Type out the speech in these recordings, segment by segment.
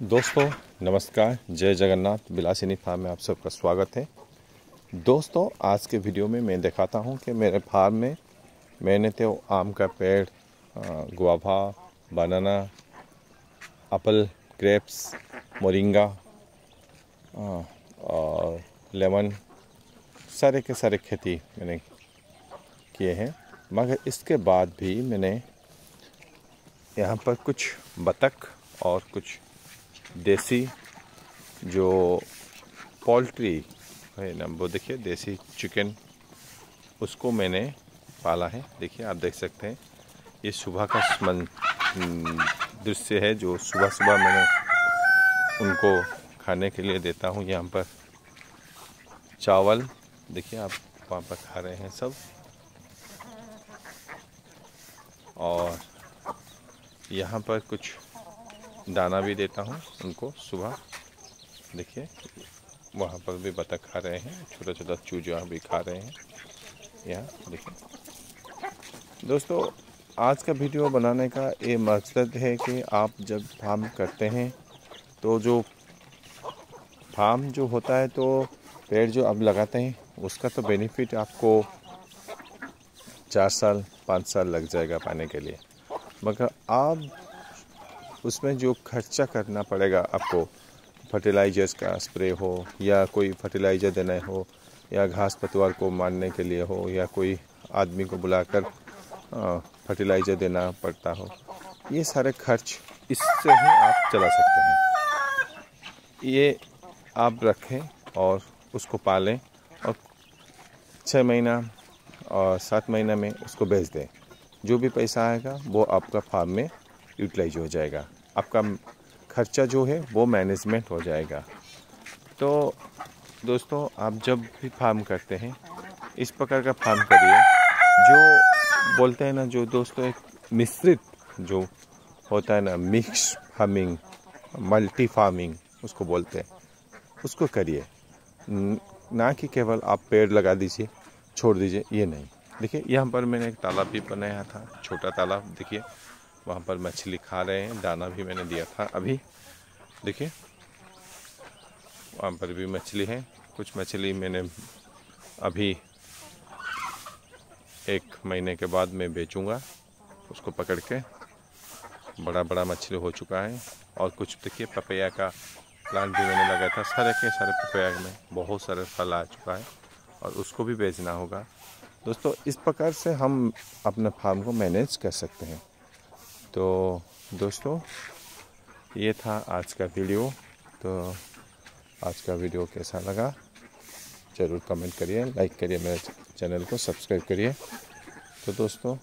दोस्तों, नमस्कार, जय जगन्नाथ, बिलासिनी फार्म में आप सबका स्वागत है। दोस्तों, आज के वीडियो में मैं दिखाता हूँ कि मेरे फार्म में मैंने तो आम का पेड़ guava, banana, apple, grapes, moringa और लेमन, सारे के सारे खेती मैंने किए हैं। मगर इसके बाद भी मैंने यहाँ पर कुछ बतख और कुछ देसी जो पोल्ट्री है ना, वो देखिए, देसी चिकन, उसको मैंने पाला है। देखिए, आप देख सकते हैं, ये सुबह का मन दृश्य है जो सुबह सुबह मैंने उनको खाने के लिए देता हूँ। यहाँ पर चावल, देखिए, आप वहाँ पर खा रहे हैं सब। और यहाँ पर कुछ दाना भी देता हूँ उनको सुबह। देखिए, वहाँ पर भी बतख खा रहे हैं छोटा छोटा चूजा भी खा रहे हैं। यहाँ देखिए। दोस्तों, आज का वीडियो बनाने का ये मकसद है कि आप जब फार्म करते हैं तो जो फार्म जो होता है तो पेड़ जो आप लगाते हैं, उसका तो बेनिफिट आपको चार साल, पाँच साल लग जाएगा पाने के लिए। मगर आप उसमें जो खर्चा करना पड़ेगा आपको फर्टिलाइजर्स का स्प्रे हो या कोई फर्टिलाइज़र देना हो या घास पतवार को मारने के लिए हो या कोई आदमी को बुलाकर फर्टिलाइज़र देना पड़ता हो, ये सारे खर्च इससे ही आप चला सकते हैं। ये आप रखें और उसको पालें और छः महीना और सात महीना में उसको बेच दें। जो भी पैसा आएगा वो आपका फार्म में यूटिलाइज हो जाएगा। आपका खर्चा जो है, वो मैनेजमेंट हो जाएगा। तो दोस्तों, आप जब भी फार्म करते हैं, इस प्रकार का फार्म करिए, जो बोलते हैं ना, जो दोस्तों एक मिश्रित जो होता है ना मिक्स फ़ार्मिंग मल्टी फ़ार्मिंग उसको बोलते हैं। उसको करिए। ना कि केवल आप पेड़ लगा दीजिए, छोड़ दीजिए, ये नहीं। देखिए, यहाँ पर मैंने एक तालाब भी बनाया था, छोटा तालाब, देखिए। वहाँ पर मछली खा रहे हैं, दाना भी मैंने दिया था अभी। देखिए, वहाँ पर भी मछली है। कुछ मछली मैंने अभी एक महीने के बाद मैं बेचूँगा। उसको पकड़ के बड़ा बड़ा मछली हो चुका है। और कुछ देखिए, पपैया का प्लांट भी मैंने लगाया था। सारे के सारे पपैया में बहुत सारे फल आ चुका है और उसको भी बेचना होगा। दोस्तों, इस प्रकार से हम अपने फार्म को मैनेज कर सकते हैं। तो दोस्तों, ये था आज का वीडियो। तो आज का वीडियो कैसा लगा, ज़रूर कमेंट करिए, लाइक करिए मेरे चैनल को, सब्सक्राइब करिए। तो दोस्तों,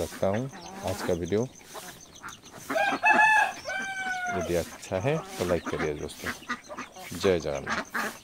रखता हूँ आज का वीडियो। यदि अच्छा है तो लाइक करिए दोस्तों। जय जगन्नाथ